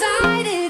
decided